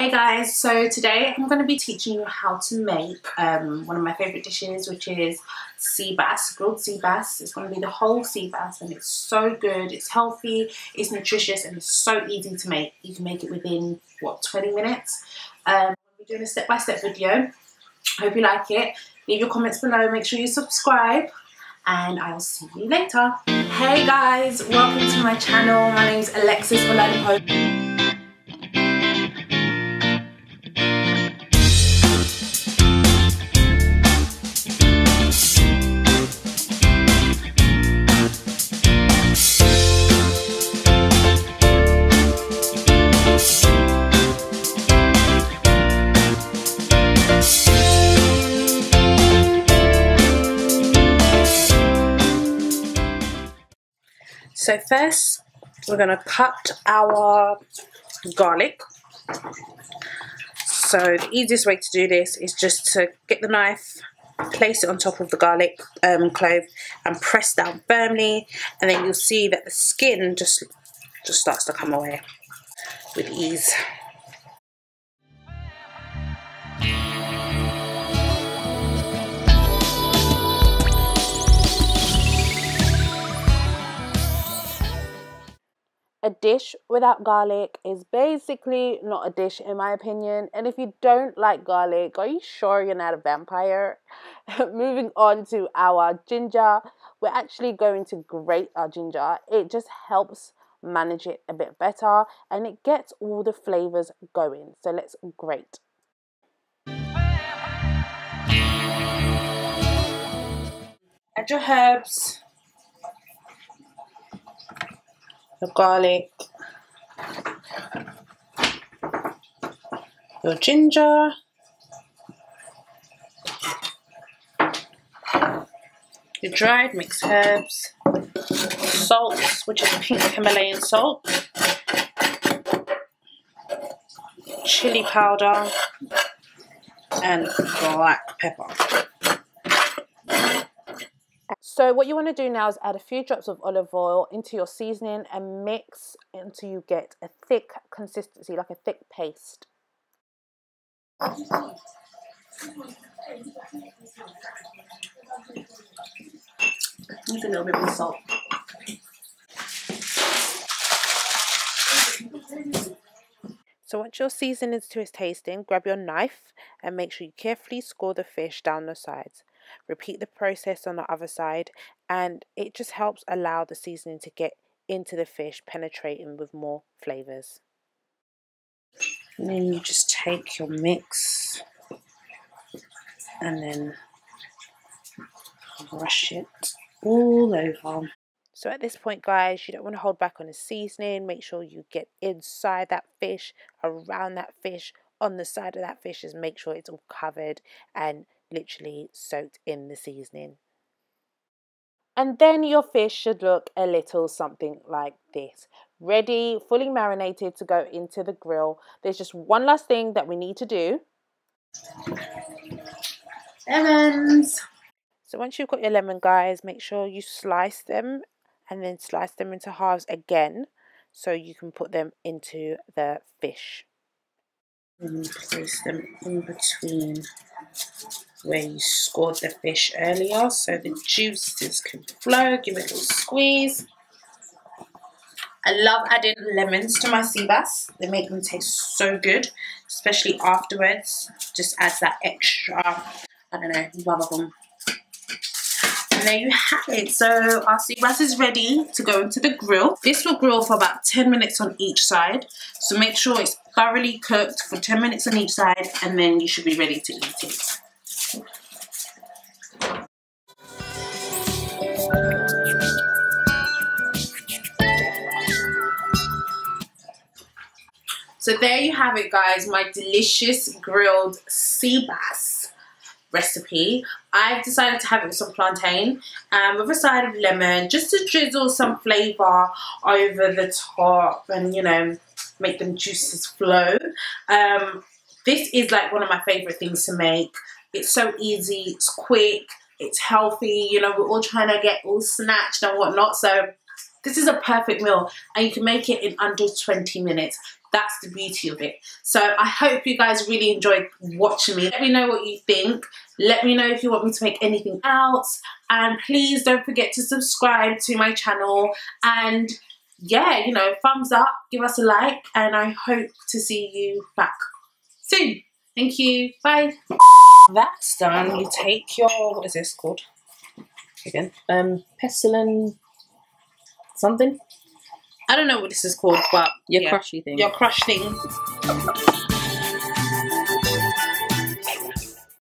Hey guys, so today I'm going to be teaching you how to make um, one of my favourite dishes which is sea bass, grilled sea bass. It's going to be the whole sea bass and it's so good, it's healthy, it's nutritious and it's so easy to make. You can make it within, what, 20 minutes? Um, I'm doing a step-by-step -step video. Hope you like it. Leave your comments below, make sure you subscribe and I'll see you later. Hey guys, welcome to my channel. My name is Alexis Oladipo. So first, we're going to cut our garlic. So the easiest way to do this is just to get the knife, place it on top of the garlic um, clove and press down firmly and then you'll see that the skin just, just starts to come away with ease. A dish without garlic is basically not a dish in my opinion. And if you don't like garlic are you sure you're not a vampire? Moving on to our ginger. We're actually going to grate our ginger. It just helps manage it a bit better and it gets all the flavors going. So let's grate. Add your herbs the garlic, your ginger, your dried mixed herbs, salt, which is pink Himalayan salt, chili powder, and black So what you want to do now is add a few drops of olive oil into your seasoning and mix until you get a thick consistency, like a thick paste. Need a little bit more salt. So once your seasoning is to its tasting, grab your knife and make sure you carefully score the fish down the sides. Repeat the process on the other side, and it just helps allow the seasoning to get into the fish, penetrating with more flavors. And then you just take your mix and then brush it all over. So at this point, guys, you don't want to hold back on the seasoning. Make sure you get inside that fish, around that fish, on the side of that fish. Just make sure it's all covered and literally soaked in the seasoning. And then your fish should look a little something like this. Ready, fully marinated to go into the grill. There's just one last thing that we need to do. Lemons. So once you've got your lemon, guys, make sure you slice them and then slice them into halves again so you can put them into the fish. And place them in between where you scored the fish earlier so the juices can flow. Give it a little squeeze. I love adding lemons to my sea bass. They make them taste so good, especially afterwards. Just adds that extra, I don't know, bubblegum. And there you have it. So our sea bass is ready to go into the grill. This will grill for about 10 minutes on each side. So make sure it's thoroughly cooked for 10 minutes on each side and then you should be ready to eat it. So there you have it guys, my delicious grilled sea bass recipe. I've decided to have it with some plantain um, with a side of lemon just to drizzle some flavour over the top and you know make them juices flow. Um, this is like one of my favourite things to make. It's so easy, it's quick, it's healthy, you know, we're all trying to get all snatched and whatnot. So this is a perfect meal and you can make it in under 20 minutes. That's the beauty of it. So I hope you guys really enjoyed watching me. Let me know what you think. Let me know if you want me to make anything else. And please don't forget to subscribe to my channel. And yeah, you know, thumbs up, give us a like. And I hope to see you back soon. Thank you. Bye. That's done. You take your, what is this called? Again, um, pestle something. I don't know what this is called, but your yeah. crushy thing. Your crush thing.